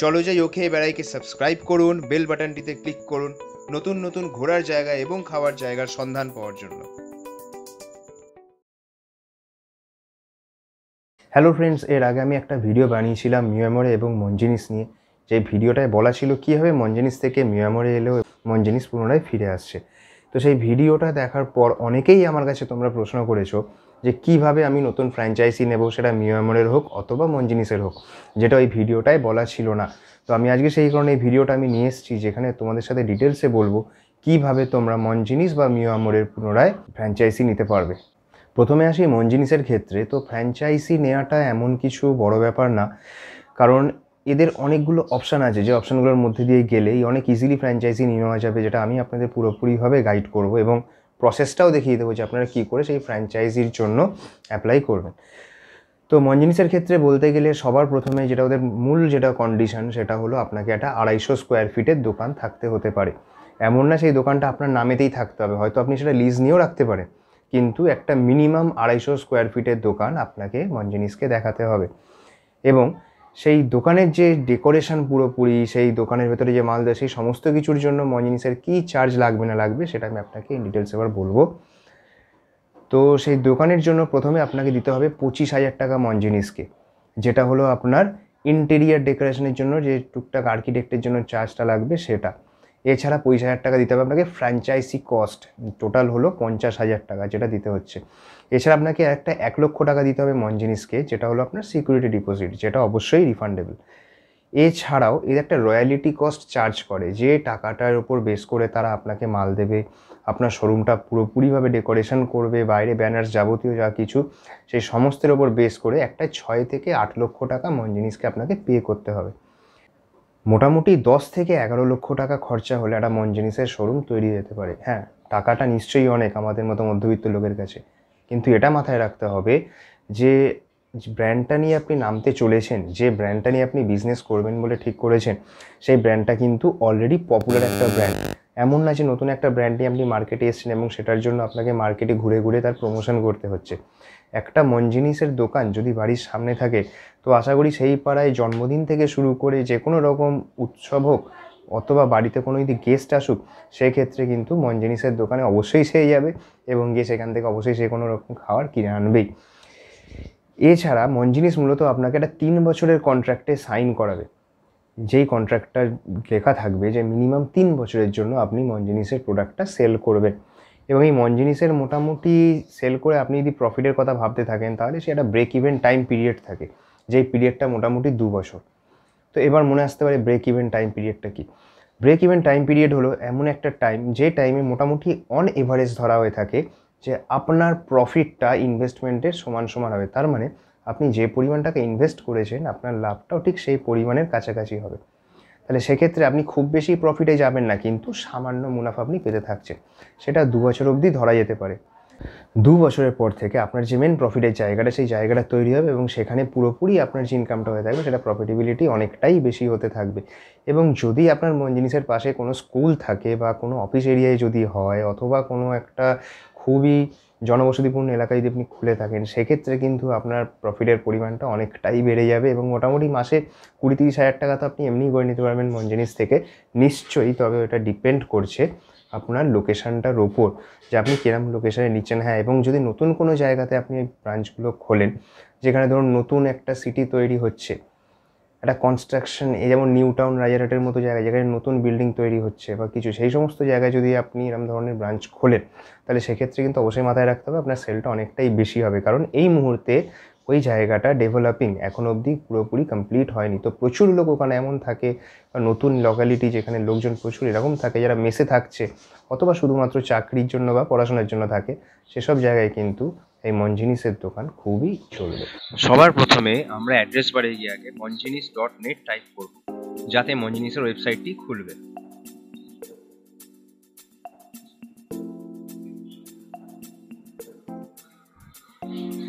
চলো যাই ওকে বেড়াইকে সাবস্ক্রাইব করুন বেল বাটনটিতে ক্লিক করুন, নতুন নতুন ঘোরার জায়গা এবং খাওয়ার জায়গার সন্ধান পাওয়ার জন্য। হ্যালো ফ্রেন্ডস এর আগে আমি একটা ভিডিও বানিয়েছিলাম মিয়ামরে এবং মঞ্জিনিস নিয়ে। যে ভিডিওটায় বলা ছিল কীভাবে মঞ্জিনিস থেকে মিয়ামরে এলেও মঞ্জিনিস পুনরায় ফিরে আসছে। তো সেই ভিডিওটা দেখার পর অনেকেই আমার কাছে তোমরা প্রশ্ন করেছ যে কীভাবে আমি নতুন ফ্র্যাঞ্চাইজি নেব সেটা মিয়ামরের হোক অথবা মঞ্জিনিসের হোক। যেটা ওই ভিডিওটায় বলা ছিল না। তো আমি আজকে সেই কারণে এই ভিডিওটা আমি নিয়ে এসেছি, যেখানে তোমাদের সাথে ডিটেলসে বলব কীভাবে তোমরা মঞ্জিনিস বা মিয়ামরের পুনরায় ফ্র্যাঞ্চাইজি নিতে পারবে। প্রথমে আসি মঞ্জিনিসের ক্ষেত্রে। তো ফ্র্যাঞ্চাইজি নেওয়াটা এমন কিছু বড় ব্যাপার না। কারণ এদের অনেকগুলো অপশান আছে। যে অপশানগুলোর মধ্যে দিয়ে গেলেই অনেক ইজিলি ফ্র্যাঞ্চাইজি নেওয়া যাবে, যেটা আমি আপনাদের পুরোপুরিভাবে গাইড করব এবং প্রসেসটাও দেখিয়ে দেবো যে আপনারা কী করে সেই ফ্র্যাঞ্চাইজির জন্য অ্যাপ্লাই করবেন। তো মঞ্জিনিসের ক্ষেত্রে বলতে গেলে সবার প্রথমে যেটা ওদের মূল যেটা কন্ডিশন সেটা হলো আপনাকে একটা আড়াইশো স্কোয়ার ফিটের দোকান থাকতে হতে পারে। এমন না সেই দোকানটা আপনার নামেতেই থাকতে হবে, হয়তো আপনি সেটা লিজ নিয়েও রাখতে পারেন, কিন্তু একটা মিনিমাম আড়াইশো স্কোয়ার ফিটের দোকান আপনাকে মঞ্জিনিসকে দেখাতে হবে। এবং সেই দোকানের যে ডেকোরেশন পুরোপুরি, সেই দোকানের ভেতরে যে মাল দেয় সেই সমস্ত কিছুর জন্য মঞ্জিনিসের কী চার্জ লাগবে না লাগবে সেটা আমি আপনাকে ইন ডিটেলস এবার বলব। তো সেই দোকানের জন্য প্রথমে আপনাকে দিতে হবে পঁচিশ হাজার টাকা মঞ্জিনিসকে, যেটা হলো আপনার ইন্টেরিয়ার ডেকোরেশনের জন্য যে টুকটাক আর্কিটেক্টের জন্য চার্জটা লাগবে সেটা। এছাড়া পঁচিশ হাজার টাকা দিতে হবে আপনাকে ফ্র্যাঞ্চাইজি কস্ট টোটাল হলো পঞ্চাশ হাজার টাকা যেটা দিতে হচ্ছে। এছাড়া আপনাকে একটা এক লক্ষ টাকা দিতে হবে মঞ্জিনিসকে, যেটা হলো আপনার সিকিউরিটি ডিপোজিট যেটা অবশ্যই রিফান্ডেবল এছাড়াও এর একটা রয়্যালিটি কস্ট চার্জ করে, যে টাকাটার উপর বেস করে তারা আপনাকে মাল দেবে, আপনার শোরুমটা পুরোপুরিভাবে ডেকোরেশন করবে, বাইরে ব্যানার্স যাবতীয় যা কিছু, সেই সমস্তের ওপর বেস করে একটা ছয় থেকে আট লক্ষ টাকা মঞ্জিনিসকে আপনাকে পে করতে হবে। মোটামুটি দশ থেকে এগারো লক্ষ টাকা খরচা হলে একটা মন জিনিসের শোরুম তৈরি যেতে পারে। হ্যাঁ টাকাটা নিশ্চয়ই অনেক আমাদের মতো মধ্যবিত্ত লোকের কাছে। কিন্তু এটা মাথায় রাখতে হবে যে ব্র্যান্ডটা নিয়ে আপনি নামতে চলেছেন, যে ব্র্যান্ডটা নিয়ে আপনি বিজনেস করবেন বলে ঠিক করেছেন, সেই ব্র্যান্ডটা কিন্তু অলরেডি পপুলার একটা ব্র্যান্ড এমন না যে নতুন একটা ব্র্যান্ড নিয়ে আপনি মার্কেটে এসেছেন এবং সেটার জন্য আপনাকে মার্কেটে ঘুরে ঘুরে তার প্রমোশন করতে হচ্ছে। একটা মন জিনিসের দোকান যদি বাড়ির সামনে থাকে, তো আশা করি সেই পাড়ায় জন্মদিন থেকে শুরু করে যে কোনো রকম উৎসব হোক অথবা বাড়িতে কোনো যদি গেস্ট আসুক সেক্ষেত্রে কিন্তু মন জিনিসের দোকানে অবশ্যই সে যাবে এবং গিয়ে সেখান থেকে অবশ্যই সে কোনো রকম খাবার কিনে আনবেই। এছাড়া মন জিনিস মূলত আপনাকে একটা তিন বছরের কন্ট্রাক্টে সাইন করাবে। যেই কন্ট্রাক্টটা লেখা থাকবে যে মিনিমাম তিন বছরের জন্য আপনি মন জিনিসের প্রোডাক্টটা সেল করবেন। এবং এই মঞ্জিনিসের মোটামুটি সেল করে আপনি যদি প্রফিটের কথা ভাবতে থাকেন, তাহলে সে একটা ব্রেক ইভেন টাইম পিরিয়ড থাকে, যেই পিরিয়ডটা মোটামুটি দু বছর। তো এবার মনে আসতে পারে ব্রেক ইভেন টাইম পিরিয়ডটা কি? ব্রেক ইভেন টাইম পিরিয়ড হলো এমন একটা টাইম যে টাইমে মোটামুটি অন এভারেজ ধরা হয়ে থাকে, যে আপনার প্রফিটটা ইনভেস্টমেন্টের সমান সমান হবে। তার মানে আপনি যে পরিমাণ টাকা ইনভেস্ট করেছেন, আপনার লাভটাও ঠিক সেই পরিমাণের কাছাকাছি হবে। তাহলে সেক্ষেত্রে আপনি খুব বেশি প্রফিটে যাবেন না, কিন্তু সামান্য মুনাফা আপনি পেতে থাকছেন। সেটা দু বছর অবধি ধরা যেতে পারে। দু বছরের পর থেকে আপনার যে মেন প্রফিটের জায়গাটা, সেই জায়গাটা তৈরি হবে এবং সেখানে পুরোপুরি আপনার যে ইনকামটা হয়ে থাকবে, সেটা প্রফিটেবিলিটি অনেকটাই বেশি হতে থাকবে। এবং যদি আপনার মন জিনিসের পাশে কোনো স্কুল থাকে বা কোনো অফিস এরিয়ায় যদি হয় অথবা কোনো একটা খুবই জনবসতিপূর্ণ এলাকায় যদি আপনি খুলে থাকেন, সেক্ষেত্রে কিন্তু আপনার প্রফিটের পরিমাণটা অনেকটাই বেড়ে যাবে এবং মোটামুটি মাসে কুড়ি তিরিশ হাজার টাকা তো আপনি এমনিই করে নিতে পারবেন মন জিনিস থেকে। নিশ্চয়ই তবে ওটা ডিপেন্ড করছে। আপনার লোকেশানটার ওপর যে আপনি কিরম লোকেশানে নিচ্ছেন। হ্যাঁ এবং যদি নতুন কোনো জায়গাতে আপনি ব্রাঞ্চগুলো খোলেন, যেখানে ধরুন নতুন একটা সিটি তৈরি হচ্ছে, একটা কনস্ট্রাকশন এই যেমন নিউ টাউন রাজারহাটের মতো জায়গায়, যেখানে নতুন বিল্ডিং তৈরি হচ্ছে বা কিছু, সেই সমস্ত জায়গায় যদি আপনি এরকম ধরনের ব্রাঞ্চ খোলেন, তাহলে সেক্ষেত্রে কিন্তু অবশ্যই মাথায় রাখতে হবে আপনার সেলটা অনেকটাই বেশি হবে। কারণ এই মুহূর্তে ওই জায়গাটা ডেভেলপিং এখন অবধি পুরোপুরি কমপ্লিট হয়নি। তো প্রচুর লোক ওখানে এমন থাকে, নতুন লোকালিটি যেখানে লোকজন প্রচুর এরকম থাকে, যারা মেসে থাকছে, অথবা শুধুমাত্র চাকরির জন্য বা পড়াশোনার জন্য থাকে, সেসব জায়গায় কিন্তু এই মঞ্জিনিসের দোকান খুবই চলবে। সবার প্রথমে আমরা অ্যাড্রেস বারে গিয়ে আগে মঞ্জিনিস ডট নেট টাইপ করব, যাতে মঞ্জিনিসের ওয়েবসাইটটি খুলবে।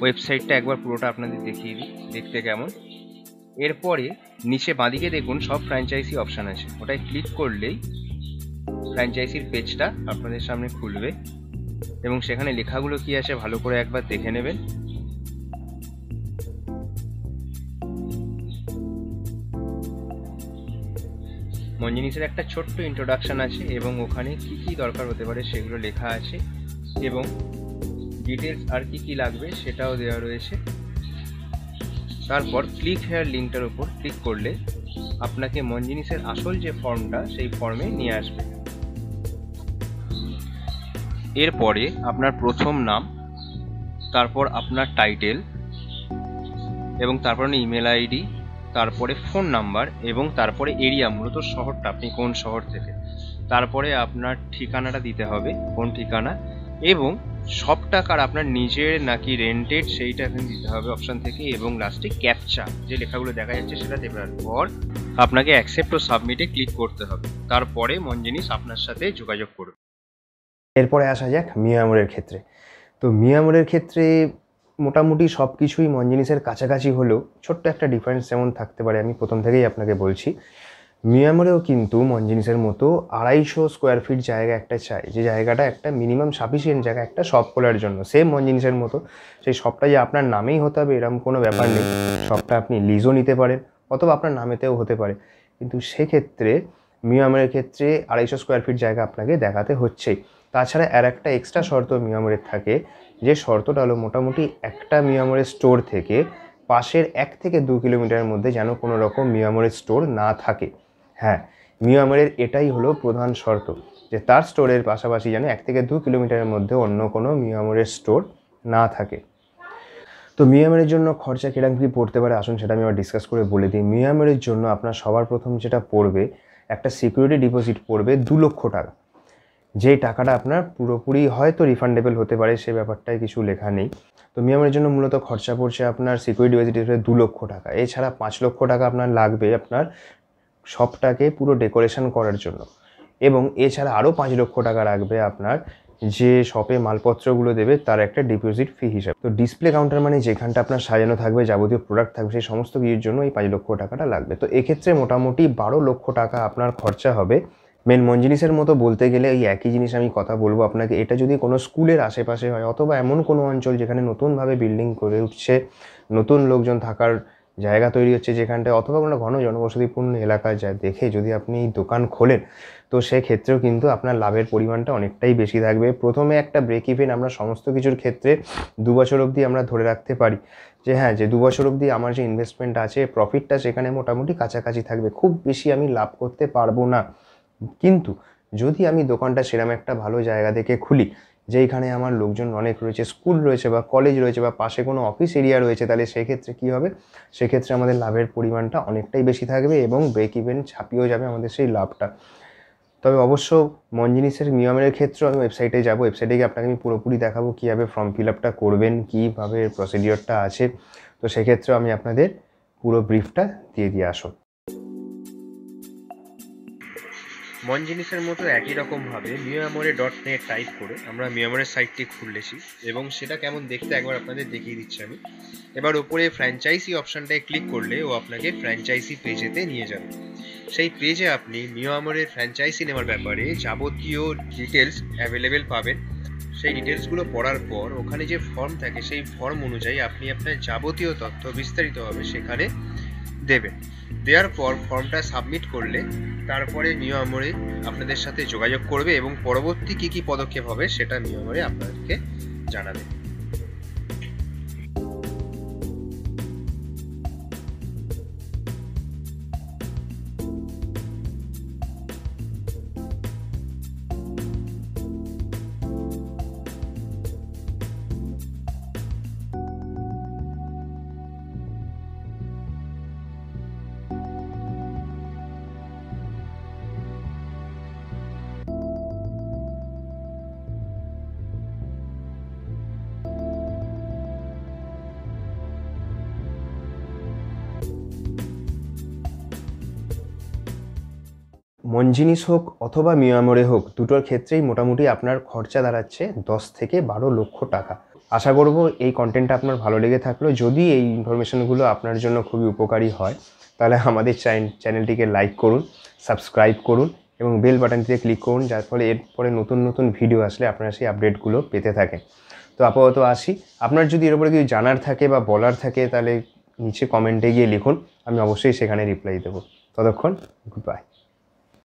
ওয়েবসাইটটা একবার পুরোটা আপনাদের দেখিয়ে দিই, দেখতে কেমন। এরপরে নিচে বাঁদিকে দেখুন, সব ফ্র্যাঞ্চাইজি অপশান আছে। ওটায় ক্লিক করলেই ফ্র্যাঞ্চাইজির পেজটা আপনাদের সামনে খুলবে। এবং সেখানে লেখাগুলো কি আছে ভালো করে একবার দেখে নেবেন। মঞ্জিনিসের একটা ছোট্ট ইন্ট্রোডাকশন আছে এবং ওখানে কি কি দরকার হতে পারে সেগুলো লেখা আছে। এবং ডিটেলস আর কি কি লাগবে সেটাও দেওয়া রয়েছে। তারপর ক্লিক হেয়ার লিঙ্কটার উপর ক্লিক করলে আপনাকে মঞ্জিনিসের আসল যে ফর্মটা, সেই ফর্মে নিয়ে আসবে। এরপরে আপনার প্রথম নাম, তারপর আপনার টাইটেল এবং তারপর ইমেল আইডি তারপরে ফোন নাম্বার এবং তারপরে এরিয়া মূলত শহরটা, আপনি কোন শহর থেকে। তারপরে আপনার ঠিকানাটা দিতে হবে কোন ঠিকানা, এবং সব টাকার আপনার নিজের নাকি রেন্টেড সেইটা এখানে দিতে হবে অপশন থেকে এবং লাস্টে ক্যাপচা যে লেখাগুলো দেখা যাচ্ছে সেটা দেওয়ার পর আপনাকে অ্যাকসেপ্ট ও সাবমিটে ক্লিক করতে হবে। তারপরে মন জিনিস আপনার সাথে যোগাযোগ করবে। এরপরে আসা যাক মিয়ামোরের ক্ষেত্রে। তো মিয়ামোরের ক্ষেত্রে মোটামুটি সব কিছুই মন জিনিসের কাছাকাছি হলেও ছোট্ট একটা ডিফারেন্স যেমন থাকতে পারে, আমি প্রথম থেকেই আপনাকে বলছি। মিয়ামোরেও কিন্তু মঞ্জিনিসের মতো আড়াইশো স্কোয়ার ফিট জায়গা একটা চাই। যে জায়গাটা একটা মিনিমাম সাফিসিয়েন্ট জায়গা, একটা শপ খোলার জন্য। সেম মঞ্জিনিসের মতো, সেই শপটা যে আপনার নামেই হতে হবে, এরকম কোনো ব্যাপার নেই। শপটা আপনি লিজও নিতে পারেন, অথবা আপনার নামেতেও হতে পারে। কিন্তু সেক্ষেত্রে মিয়ামোরের ক্ষেত্রে আড়াইশো স্কোয়ার ফিট জায়গা আপনাকে দেখাতে হচ্ছেই। তাছাড়া আর একটা এক্সট্রা শর্ত মিয়ামোরের থাকে, যে শর্তটা হলো মোটামুটি একটা মিয়ামোরের স্টোর থেকে পাশের এক থেকে দু কিলোমিটারের মধ্যে যেন কোনো রকম মিয়ামোরের স্টোর না থাকে। হ্যাঁ মিয়ামোরের এটাই হলো প্রধান শর্ত যে তার স্টোরের পাশাপাশি যেন এক থেকে দু কিলোমিটারের মধ্যে অন্য কোনো মিয়ামোরের স্টোর না থাকে। তো মিয়ামোরের জন্য খরচা কীরকম কী পড়তে পারে? আসুন সেটা আমি আবার ডিসকাস করে বলে দিই। মিয়ামোরের জন্য আপনার সবার প্রথম যেটা পড়বে, একটা সিকিউরিটি ডিপোজিট পড়বে দু লক্ষ টাকা। যেই টাকাটা আপনার পুরোপুরি হয়তো রিফান্ডেবল হতে পারে, সে ব্যাপারটায় কিছু লেখা নেই। তো মিয়ামের জন্য মূলত খরচা পড়ছে আপনার সিকিউরিটি ডিপোজিট দু লক্ষ টাকা। এছাড়া পাঁচ লক্ষ টাকা আপনার লাগবে আপনার শপটাকে পুরো ডেকোরেশন করার জন্য। এবং এছাড়া আরও পাঁচ লক্ষ টাকা রাখবে আপনার যে শপে মালপত্রগুলো দেবে তার একটা ডিপোজিট ফি হিসাবে। তো ডিসপ্লে কাউন্টার মানে যেখানটা আপনার সাজানো থাকবে, যাবতীয় প্রোডাক্ট থাকবে, সেই সমস্ত কিছুর জন্য এই পাঁচ লক্ষ টাকাটা লাগবে। তো এক্ষেত্রে মোটামুটি বারো লক্ষ টাকা আপনার খরচা হবে। মেন মন জিনিসের মতো বলতে গেলে এই একই জিনিস আমি কথা বলব আপনাকে, এটা যদি কোনো স্কুলের আশেপাশে হয় অথবা এমন কোনো অঞ্চল যেখানে নতুনভাবে বিল্ডিং করে উঠছে, নতুন লোকজন থাকার জায়গা তৈরি হচ্ছে যেখানটায় অথবা কোনো ঘন জনবসতিপূর্ণ এলাকায় যায় দেখে যদি আপনি দোকান খোলেন, তো সেক্ষেত্রেও কিন্তু আপনার লাভের পরিমাণটা অনেকটাই বেশি থাকবে। প্রথমে একটা ব্রেক ইভেন আমরা সমস্ত কিছুর ক্ষেত্রে দু বছর অবধি আমরা ধরে রাখতে পারি যে হ্যাঁ যে দু বছর অবধি আমার যে ইনভেস্টমেন্ট আছে প্রফিটটা সেখানে মোটামুটি কাছাকাছি থাকবে। খুব বেশি আমি লাভ করতে পারব না। কিন্তু যদি আমি দোকানটা সেরকম একটা ভালো জায়গা দেখে খুলি যেইখানে আমার লোকজন অনেক রয়েছে, স্কুল রয়েছে বা কলেজ রয়েছে বা পাশে কোনো অফিস এরিয়া রয়েছে, তাহলে সেক্ষেত্রে কী হবে? সেক্ষেত্রে আমাদের লাভের পরিমাণটা অনেকটাই বেশি থাকবে এবং ব্রেক ইভেন ছাপিয়েও যাবে আমাদের সেই লাভটা। তবে অবশ্য মন জিনিসের নিয়মের ক্ষেত্রেও আমি ওয়েবসাইটে যাব। ওয়েবসাইটে গিয়ে আপনাকে আমি পুরোপুরি দেখাবো কীভাবে ফর্ম ফিল আপটা করবেন, কীভাবে প্রসিডিওরটা আছে। তো সেক্ষেত্রেও আমি আপনাদের পুরো ব্রিফটা দিয়ে দিয়ে আসো মন জিনিসের মতো একই রকমভাবে মিয়ামোরে ডট নেট টাইপ করে আমরা মিয়ামোরের সাইটটি খুলেছি এবং সেটা কেমন দেখতে একবার আপনাদের দেখিয়ে দিচ্ছি আমি। এবার ওপরে ফ্র্যাঞ্চাইজি অপশানটায় ক্লিক করলে ও আপনাকে ফ্র্যাঞ্চাইজি পেজেতে নিয়ে যাবে। সেই পেজে আপনি মিয়ামোরের ফ্র্যাঞ্চাইজি নেওয়ার ব্যাপারে যাবতীয় ডিটেলস অ্যাভেলেবেল পাবেন। সেই ডিটেলসগুলো পড়ার পর ওখানে যে ফর্ম থাকে, সেই ফর্ম অনুযায়ী আপনি আপনার যাবতীয় তথ্য বিস্তারিতভাবে সেখানে দেবেন দেওয়ার পর ফর্মটা সাবমিট করলে তারপরে নিয়মরে আপনাদের সাথে যোগাযোগ করবে এবং পরবর্তী কী কী পদক্ষেপ হবে সেটা নিয়মরে আপনাদেরকে জানাবে। মঞ্জিনিস হোক অথবা মিয়ামোরে হোক, দুটোর ক্ষেত্রেই মোটামুটি আপনার খরচা দাঁড়াচ্ছে দশ থেকে বারো লক্ষ টাকা। আশা করব এই কন্টেন্টটা আপনার ভালো লেগে থাকল। যদি এই ইনফরমেশনগুলো আপনার জন্য খুবই উপকারী হয়, তাহলে আমাদের চ্যানেলটিকে লাইক করুন সাবস্ক্রাইব করুন এবং বেল বাটনটিতে ক্লিক করুন, যার ফলে এরপরে নতুন নতুন ভিডিও আসলে আপনারা সেই আপডেটগুলো পেতে থাকেন তো আপাতত আসি। আপনার যদি এর উপরে কিছু জানার থাকে বা বলার থাকে, তাহলে নিচে কমেন্টে গিয়ে লিখুন, আমি অবশ্যই সেখানে রিপ্লাই দেবো। ততক্ষণ গুড বাই